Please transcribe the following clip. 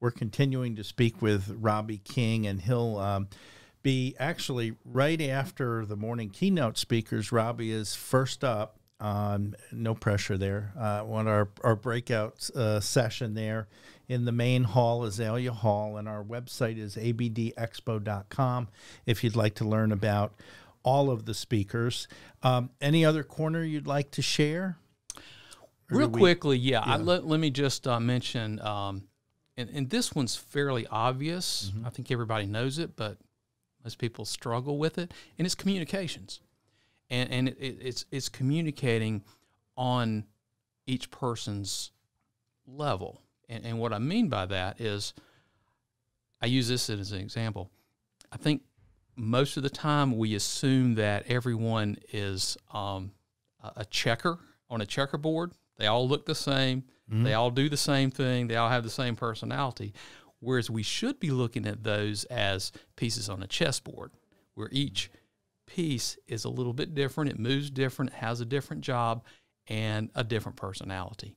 we're continuing to speak with Robbie King, and he'll um, be actually right after the morning keynote speakers. Robbie is first up. Um, no pressure there. Uh, on our our breakout uh, session there in the main hall, Azalea Hall, and our website is abdexpo.com if you'd like to learn about all of the speakers. Um, any other corner you'd like to share? Or Real we, quickly, yeah. yeah. I, let, let me just uh, mention, um, and, and this one's fairly obvious. Mm-hmm. I think everybody knows it, but most people struggle with it, and it's communications. And, and it, it's, it's communicating on each person's level. And, and what I mean by that is, I use this as an example. I think most of the time we assume that everyone is um, a checker on a checkerboard. They all look the same. Mm-hmm. They all do the same thing. They all have the same personality. Whereas we should be looking at those as pieces on a chessboard, where each piece is a little bit different. It moves different, has a different job, and a different personality.